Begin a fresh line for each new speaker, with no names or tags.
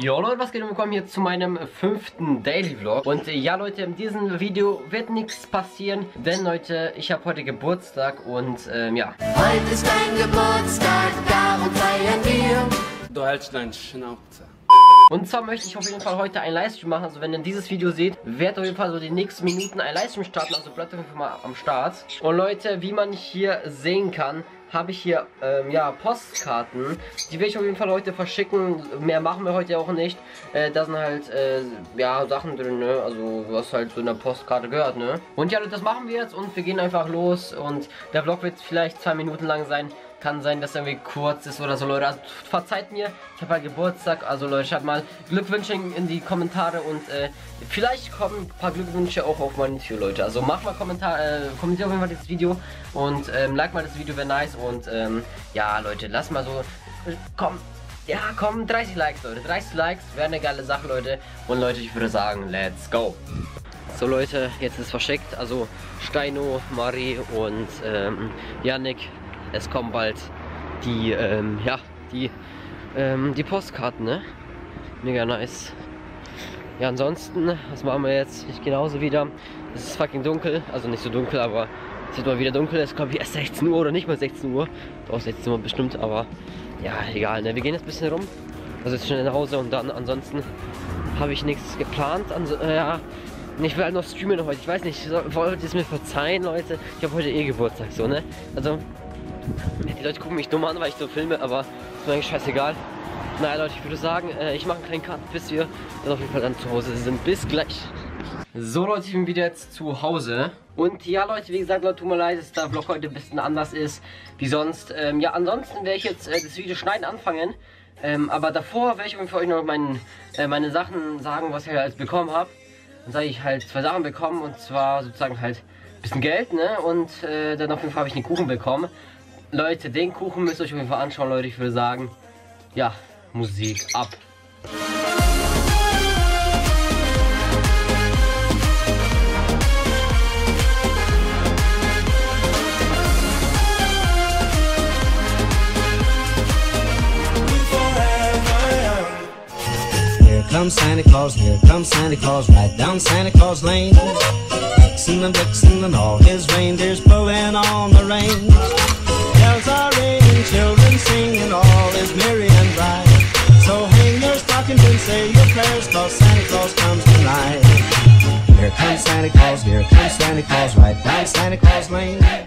Jo Leute, was geht und willkommen hier zu meinem fünften Daily Vlog Und äh, ja Leute, in diesem Video wird nichts passieren, denn Leute, ich habe heute Geburtstag und ähm, ja.
Heute ist dein Geburtstag, darum feiern wir.
Du hältst deinen Schnauze.
Und zwar möchte ich auf jeden Fall heute ein Livestream machen. Also wenn ihr dieses Video seht, werde auf jeden Fall so die nächsten Minuten ein Livestream starten. Also bleibt auf jeden Fall mal am Start. Und Leute, wie man hier sehen kann, habe ich hier, ähm, ja, Postkarten. Die werde ich auf jeden Fall heute verschicken. Mehr machen wir heute auch nicht. Äh, da sind halt, äh, ja, Sachen drin, ne? Also, was halt so in der Postkarte gehört, ne? Und ja, das machen wir jetzt und wir gehen einfach los. Und der Vlog wird vielleicht zwei Minuten lang sein. Kann sein, dass irgendwie kurz ist oder so, Leute. Also verzeiht mir, ich habe halt Geburtstag. Also Leute, schreibt mal Glückwünsche in die Kommentare und äh, vielleicht kommen ein paar Glückwünsche auch auf mein Video, Leute. Also macht mal Kommentar, äh, kommentiert auf jeden Fall das Video und ähm, like mal das Video, wäre nice. Und ähm, ja, Leute, lasst mal so, komm, ja, komm, 30 Likes, Leute. 30 Likes wäre eine geile Sache, Leute. Und Leute, ich würde sagen, let's go. So Leute, jetzt ist verschickt. Also Steino, Mari und ähm, Yannick es kommen bald die, ähm, ja, die, ähm, die Postkarten, ne? Mega nice. Ja, ansonsten, was machen wir jetzt? Ich genauso wieder. Es ist fucking dunkel, also nicht so dunkel, aber es wird mal wieder dunkel. Es ich erst 16 Uhr oder nicht mal 16 Uhr. Doch 16 Uhr bestimmt, aber ja, egal, ne? Wir gehen jetzt ein bisschen rum. Also jetzt schnell nach Hause und dann ansonsten habe ich nichts geplant. Also, ja, ich will halt noch streamen heute. Ich weiß nicht, wollt ihr es mir verzeihen, Leute? Ich habe heute eh Geburtstag, so, ne? Also, die Leute gucken mich dumm an, weil ich so filme, aber ist mir eigentlich scheißegal. Naja Leute, ich würde sagen, äh, ich mache einen kleinen Cut, bis wir dann auf jeden Fall dann zu Hause sind. Bis gleich. So Leute, ich bin wieder jetzt zu Hause. Und ja Leute, wie gesagt, Leute, tut mir leid, dass der Vlog heute ein bisschen anders ist wie sonst. Ähm, ja, ansonsten werde ich jetzt äh, das Video schneiden anfangen. Ähm, aber davor werde ich für euch noch mein, äh, meine Sachen sagen, was ich halt bekommen habe. Dann sage ich halt zwei Sachen bekommen und zwar sozusagen halt ein bisschen Geld, ne? Und äh, dann auf jeden Fall habe ich einen Kuchen bekommen. Leute, den Kuchen müsst ihr euch auf jeden Fall anschauen, Leute. Ich würde sagen, ja, Musik ab.
Comes Santa Claus, here comes Santa Claus, right down Santa Claus Lane. Vixen and Blitzen and all his reindeers pulling on the reins. Santa Claus, here comes Santa Claus, right down Santa Claus Lane.